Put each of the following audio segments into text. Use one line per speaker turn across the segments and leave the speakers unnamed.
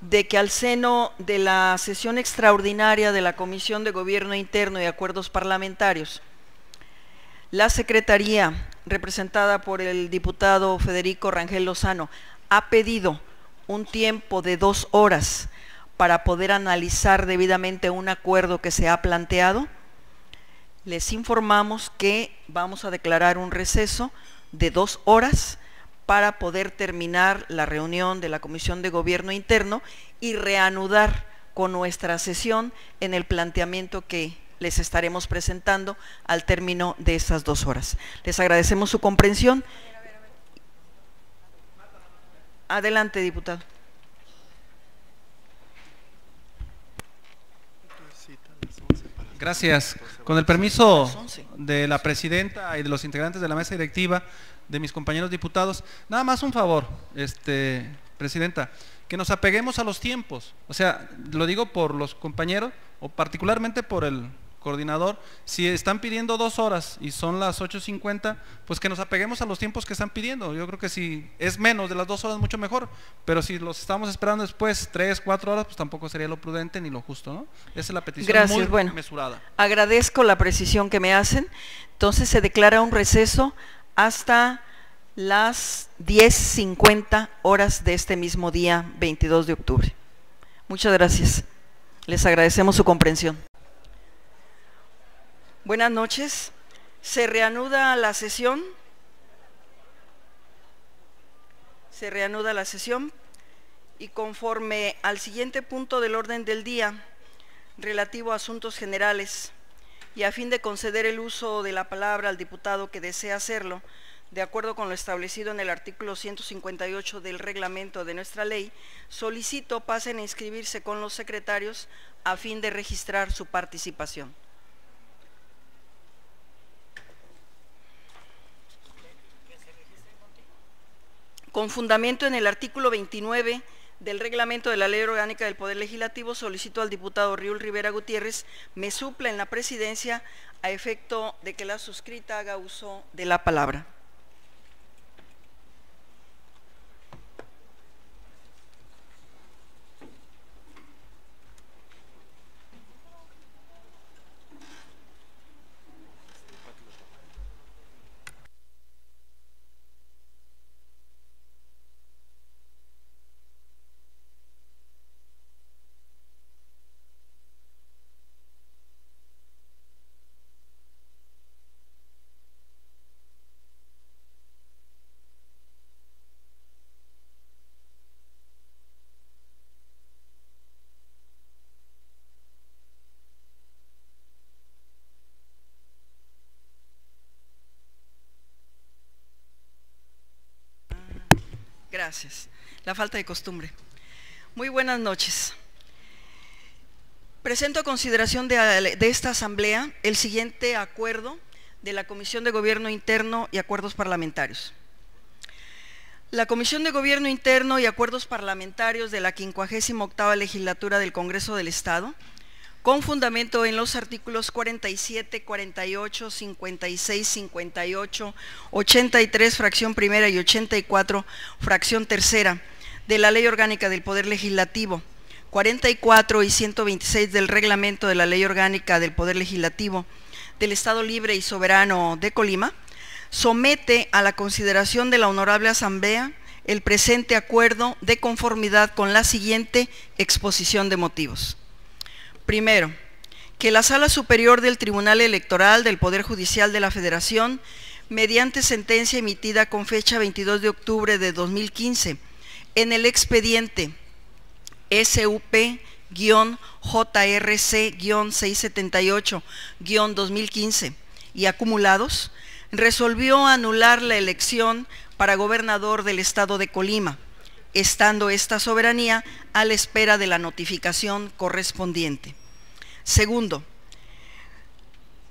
de que al seno de la sesión extraordinaria de la Comisión de Gobierno Interno y Acuerdos Parlamentarios, la Secretaría, representada por el diputado Federico Rangel Lozano, ha pedido un tiempo de dos horas para poder analizar debidamente un acuerdo que se ha planteado. Les informamos que vamos a declarar un receso de dos horas para poder terminar la reunión de la Comisión de Gobierno Interno y reanudar con nuestra sesión en el planteamiento que les estaremos presentando al término de esas dos horas. Les agradecemos su comprensión. Adelante, diputado.
Gracias. Con el permiso de la presidenta y de los integrantes de la mesa directiva, de mis compañeros diputados, nada más un favor, este, presidenta, que nos apeguemos a los tiempos. O sea, lo digo por los compañeros o particularmente por el coordinador, si están pidiendo dos horas y son las 8.50, pues que nos apeguemos a los tiempos que están pidiendo. Yo creo que si es menos de las dos horas, mucho mejor, pero si los estamos esperando después tres, cuatro horas, pues tampoco sería lo prudente ni lo justo, ¿no? Esa es la petición
Gracias.
muy
bueno,
mesurada.
Agradezco la precisión que me hacen. Entonces se declara un receso hasta las 10.50 horas de este mismo día, 22 de octubre. Muchas gracias. Les agradecemos su comprensión. Buenas noches. Se reanuda la sesión. Se reanuda la sesión y conforme al siguiente punto del orden del día relativo a asuntos generales y a fin de conceder el uso de la palabra al diputado que desea hacerlo, de acuerdo con lo establecido en el artículo 158 del reglamento de nuestra ley, solicito pasen a inscribirse con los secretarios a fin de registrar su participación. Con fundamento en el artículo 29 del reglamento de la Ley Orgánica del Poder Legislativo, solicito al diputado Riul Rivera Gutiérrez me supla en la presidencia a efecto de que la suscrita haga uso de la palabra. Gracias. La falta de costumbre. Muy buenas noches. Presento a consideración de, esta Asamblea el siguiente acuerdo de la Comisión de Gobierno Interno y Acuerdos Parlamentarios. La Comisión de Gobierno Interno y Acuerdos Parlamentarios de la 58 Legislatura del Congreso del Estado con fundamento en los artículos 47, 48, 56, 58, 83, fracción primera y 84, fracción tercera de la Ley Orgánica del Poder Legislativo, 44 y 126 del Reglamento de la Ley Orgánica del Poder Legislativo del Estado Libre y Soberano de Colima, somete a la consideración de la Honorable Asamblea el presente acuerdo de conformidad con la siguiente exposición de motivos. Primero, que la Sala Superior del Tribunal Electoral del Poder Judicial de la Federación, mediante sentencia emitida con fecha 22 de octubre de 2015, en el expediente SUP-JRC-678-2015 y acumulados, resolvió anular la elección para gobernador del Estado de Colima, estando esta soberanía a la espera de la notificación correspondiente. Segundo,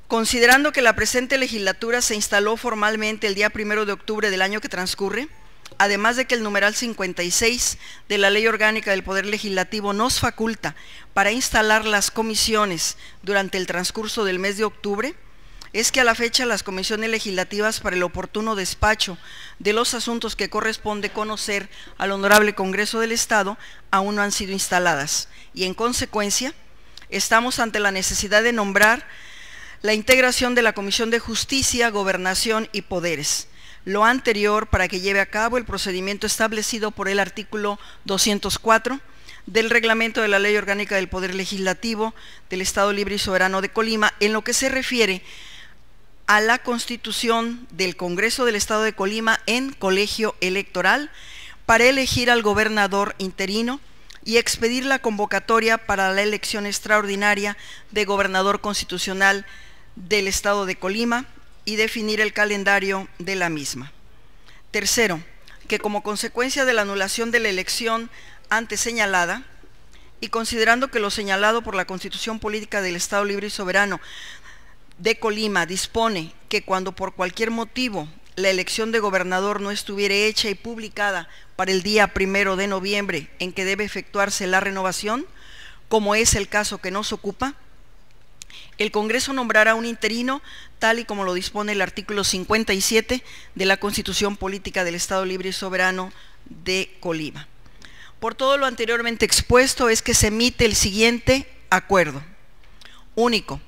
considerando que la presente legislatura se instaló formalmente el día primero de octubre del año que transcurre, además de que el numeral 56 de la Ley Orgánica del Poder Legislativo nos faculta para instalar las comisiones durante el transcurso del mes de octubre, es que a la fecha las comisiones legislativas para el oportuno despacho de los asuntos que corresponde conocer al Honorable Congreso del Estado aún no han sido instaladas y en consecuencia estamos ante la necesidad de nombrar la integración de la Comisión de Justicia, Gobernación y Poderes. Lo anterior para que lleve a cabo el procedimiento establecido por el artículo 204 del reglamento de la Ley Orgánica del Poder Legislativo del Estado Libre y Soberano de Colima en lo que se refiere a la constitución del Congreso del Estado de Colima en colegio electoral para elegir al gobernador interino y expedir la convocatoria para la elección extraordinaria de gobernador constitucional del Estado de Colima y definir el calendario de la misma. Tercero, que como consecuencia de la anulación de la elección antes señalada, y considerando que lo señalado por la Constitución Política del Estado Libre y Soberano de Colima dispone que cuando por cualquier motivo la elección de gobernador no estuviera hecha y publicada para el día primero de noviembre en que debe efectuarse la renovación, como es el caso que nos ocupa, el Congreso nombrará un interino tal y como lo dispone el artículo 57 de la Constitución Política del Estado Libre y Soberano de Colima. Por todo lo anteriormente expuesto es que se emite el siguiente acuerdo. Único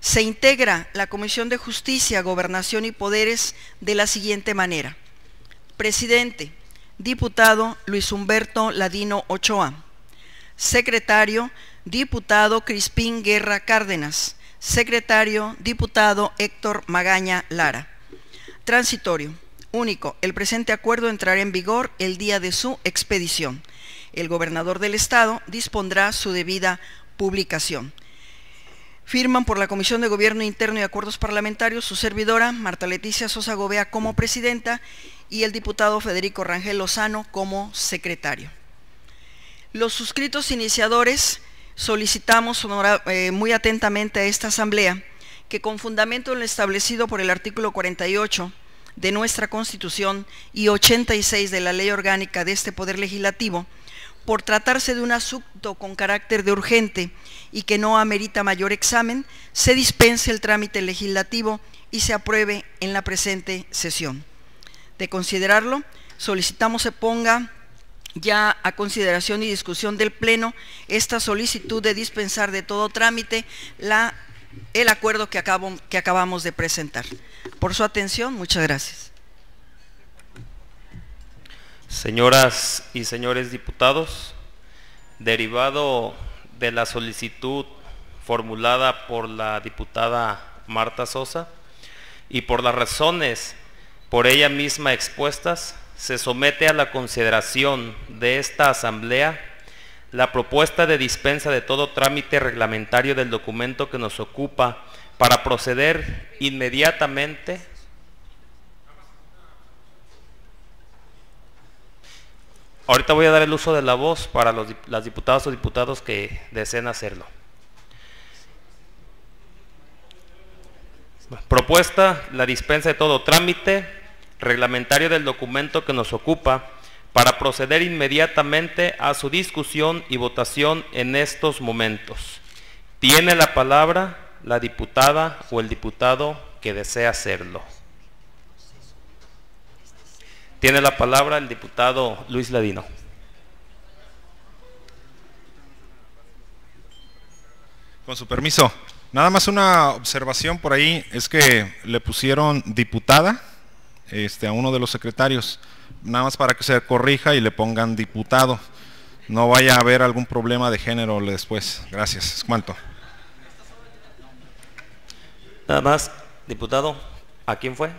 se integra la Comisión de Justicia, Gobernación y Poderes de la siguiente manera. Presidente, diputado Luis Humberto Ladino Ochoa. Secretario, diputado Crispín Guerra Cárdenas. Secretario, diputado Héctor Magaña Lara. Transitorio. Único. El presente acuerdo entrará en vigor el día de su expedición. El gobernador del Estado dispondrá su debida publicación. Firman por la Comisión de Gobierno Interno y Acuerdos Parlamentarios su servidora, Marta Leticia Sosa Gobea, como presidenta y el diputado Federico Rangel Lozano como secretario. Los suscritos iniciadores solicitamos eh, muy atentamente a esta Asamblea que con fundamento en lo establecido por el artículo 48 de nuestra Constitución y 86 de la Ley Orgánica de este Poder Legislativo, por tratarse de un asunto con carácter de urgente y que no amerita mayor examen, se dispense el trámite legislativo y se apruebe en la presente sesión. De considerarlo, solicitamos se ponga ya a consideración y discusión del Pleno esta solicitud de dispensar de todo trámite la, el acuerdo que, que acabamos de presentar. Por su atención, muchas gracias.
Señoras y señores diputados, derivado de la solicitud formulada por la diputada Marta Sosa y por las razones por ella misma expuestas, se somete a la consideración de esta Asamblea la propuesta de dispensa de todo trámite reglamentario del documento que nos ocupa para proceder inmediatamente Ahorita voy a dar el uso de la voz para los, las diputadas o diputados que deseen hacerlo. Propuesta, la dispensa de todo trámite reglamentario del documento que nos ocupa para proceder inmediatamente a su discusión y votación en estos momentos. Tiene la palabra la diputada o el diputado que desea hacerlo. Tiene la palabra el diputado Luis Ladino.
Con su permiso, nada más una observación por ahí, es que le pusieron diputada este, a uno de los secretarios, nada más para que se corrija y le pongan diputado. No vaya a haber algún problema de género después. Gracias. ¿Cuánto?
Nada más, diputado, ¿a quién fue?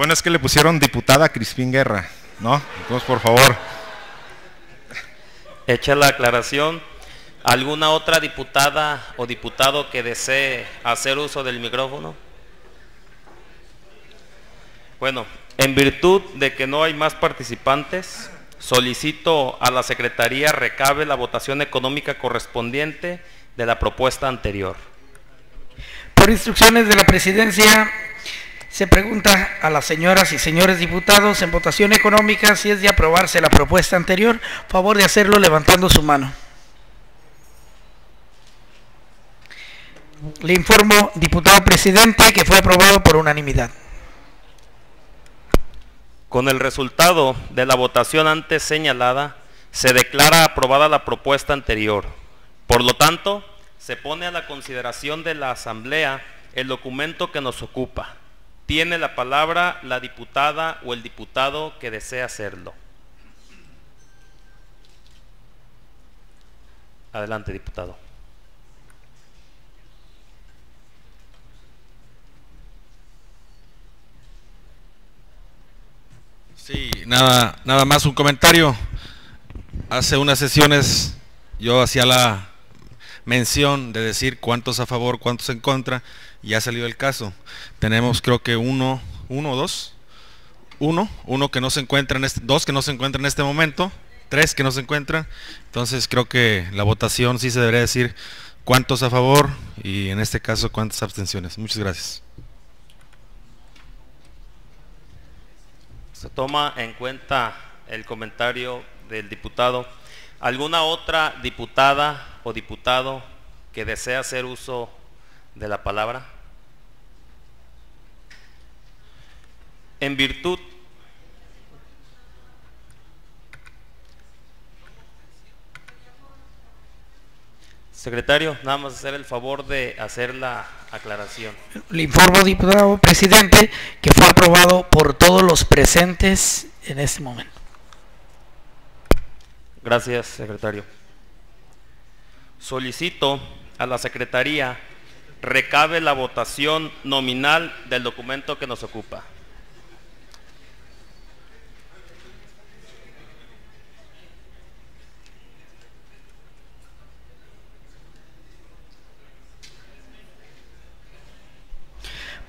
Bueno, es que le pusieron diputada Crispín Guerra, ¿no? Entonces, por favor.
Echa la aclaración. ¿Alguna otra diputada o diputado que desee hacer uso del micrófono? Bueno, en virtud de que no hay más participantes, solicito a la Secretaría recabe la votación económica correspondiente de la propuesta anterior.
Por instrucciones de la Presidencia, Se pregunta a las señoras y señores diputados en votación económica si es de aprobarse la propuesta anterior. Favor de hacerlo levantando su mano. Le informo, diputado presidente, que fue aprobado por unanimidad.
Con el resultado de la votación antes señalada, se declara aprobada la propuesta anterior. Por lo tanto, se pone a la consideración de la Asamblea el documento que nos ocupa. Tiene la palabra la diputada o el diputado que desea hacerlo. Adelante, diputado.
Sí, nada, nada más un comentario. Hace unas sesiones yo hacía la mención de decir cuántos a favor, cuántos en contra, y ha salido el caso. Tenemos creo que uno, uno o dos, uno, uno que no se encuentra en este, dos que no se encuentran en este momento, tres que no se encuentran. Entonces creo que la votación sí se debería decir cuántos a favor y en este caso cuántas abstenciones. Muchas gracias.
Se toma en cuenta el comentario del diputado. ¿Alguna otra diputada o diputado que desea hacer uso de la palabra? En virtud Secretario, nada más hacer el favor de hacer la aclaración.
Le informo, diputado presidente, que fue aprobado por todos los presentes en este momento.
Gracias, secretario. Solicito a la Secretaría recabe la votación nominal del documento que nos ocupa.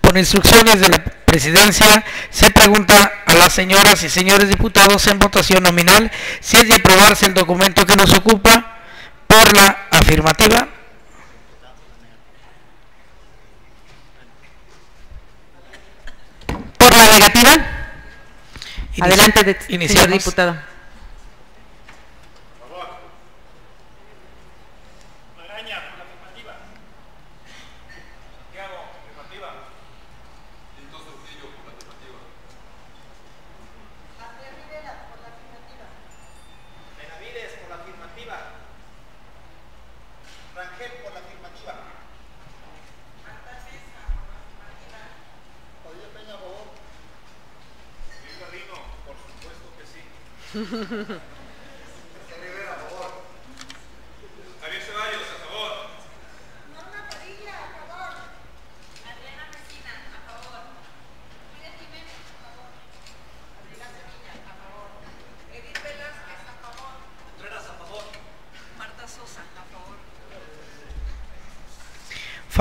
Por instrucciones de la presidencia, se pregunta a las señoras y señores diputados en votación nominal si es de aprobarse el documento que nos ocupa por la afirmativa.
Por la negativa. Adelante, de- señor diputado.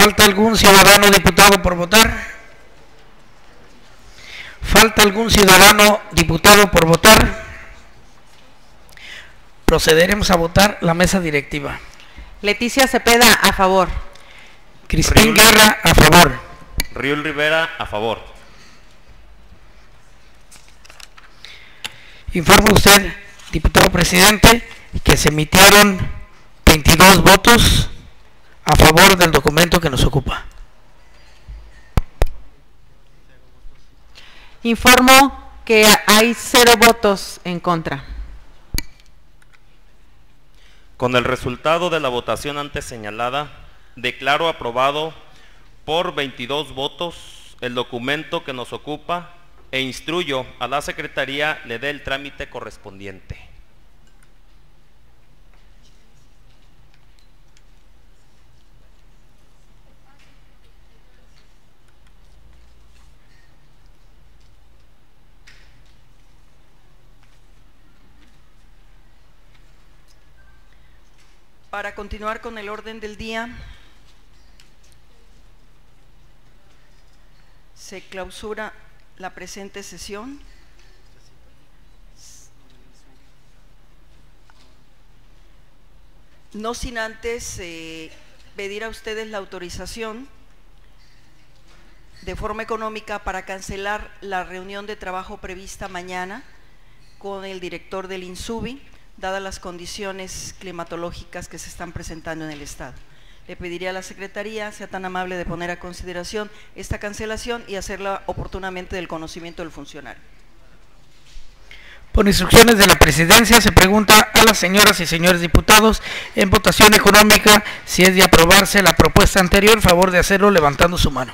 ¿Falta algún ciudadano diputado por votar? ¿Falta algún ciudadano diputado por votar? Procederemos a votar la mesa directiva.
Leticia Cepeda, a favor.
Cristín
Riul.
Guerra, a favor.
Riul Rivera, a favor.
Informa usted, diputado presidente, que se emitieron 22 votos a favor del documento que nos ocupa.
Informo que hay cero votos en contra.
Con el resultado de la votación antes señalada, declaro aprobado por 22 votos el documento que nos ocupa e instruyo a la Secretaría le dé el trámite correspondiente.
Para continuar con el orden del día, se clausura la presente sesión. No sin antes eh, pedir a ustedes la autorización de forma económica para cancelar la reunión de trabajo prevista mañana con el director del INSUBI, dadas las condiciones climatológicas que se están presentando en el Estado. Le pediría a la Secretaría, sea tan amable de poner a consideración esta cancelación y hacerla oportunamente del conocimiento del funcionario.
Por instrucciones de la presidencia se pregunta a las señoras y señores diputados en votación económica si es de aprobarse la propuesta anterior, favor de hacerlo levantando su mano.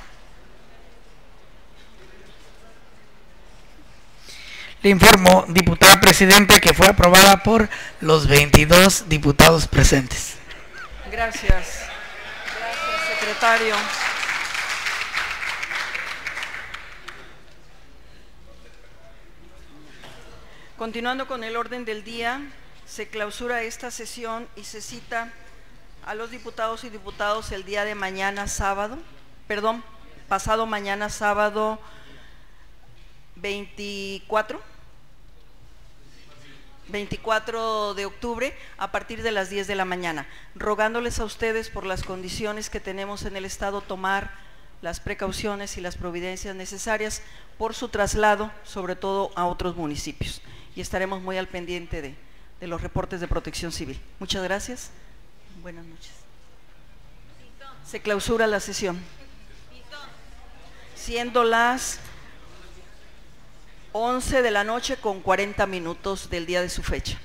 Le informo, diputada presidenta, que fue aprobada por los 22 diputados presentes.
Gracias. Gracias, secretario. Continuando con el orden del día, se clausura esta sesión y se cita a los diputados y diputados el día de mañana sábado, perdón, pasado mañana sábado 24, 24 de octubre a partir de las 10 de la mañana, rogándoles a ustedes por las condiciones que tenemos en el Estado tomar las precauciones y las providencias necesarias por su traslado, sobre todo a otros municipios y estaremos muy al pendiente de, de los reportes de protección civil. Muchas gracias. Buenas noches. Se clausura la sesión. Siendo las 11 de la noche con 40 minutos del día de su fecha.